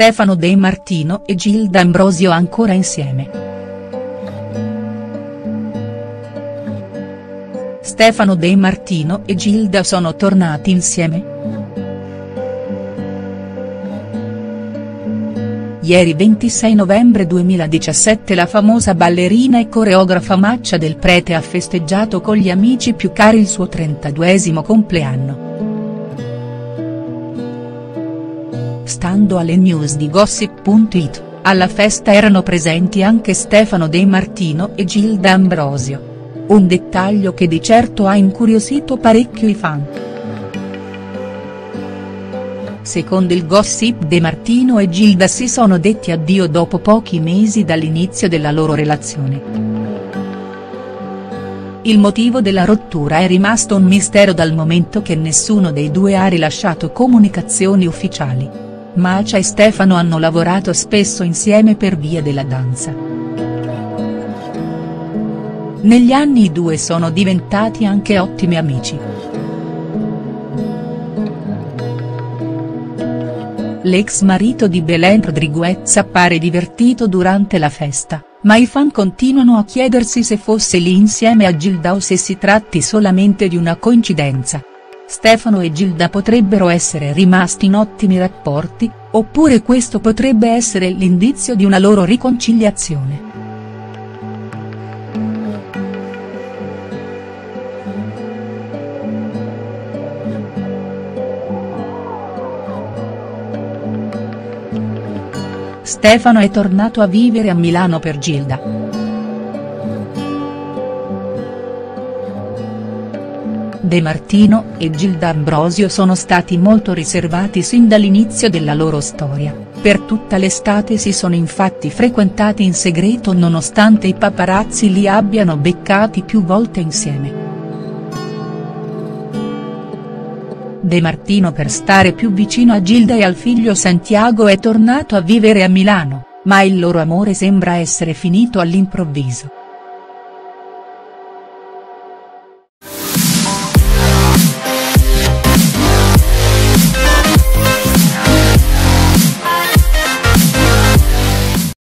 Stefano De Martino e Gilda Ambrosio ancora insieme. Stefano De Martino e Gilda sono tornati insieme?. Ieri 26 novembre 2017 la famosa ballerina e coreografa Maccia del Prete ha festeggiato con gli amici più cari il suo 32esimo compleanno. Stando alle news di Gossip.it, alla festa erano presenti anche Stefano De Martino e Gilda Ambrosio. Un dettaglio che di certo ha incuriosito parecchio i fan. Secondo il gossip De Martino e Gilda si sono detti addio dopo pochi mesi dall'inizio della loro relazione. Il motivo della rottura è rimasto un mistero dal momento che nessuno dei due ha rilasciato comunicazioni ufficiali. Macia e Stefano hanno lavorato spesso insieme per via della danza. Negli anni i due sono diventati anche ottimi amici. L'ex marito di Belen Rodriguez appare divertito durante la festa, ma i fan continuano a chiedersi se fosse lì insieme a Gilda o se si tratti solamente di una coincidenza. Stefano e Gilda potrebbero essere rimasti in ottimi rapporti, oppure questo potrebbe essere l'indizio di una loro riconciliazione. Stefano è tornato a vivere a Milano per Gilda. De Martino e Gilda Ambrosio sono stati molto riservati sin dall'inizio della loro storia, per tutta l'estate si sono infatti frequentati in segreto nonostante i paparazzi li abbiano beccati più volte insieme. De Martino per stare più vicino a Gilda e al figlio Santiago è tornato a vivere a Milano, ma il loro amore sembra essere finito all'improvviso.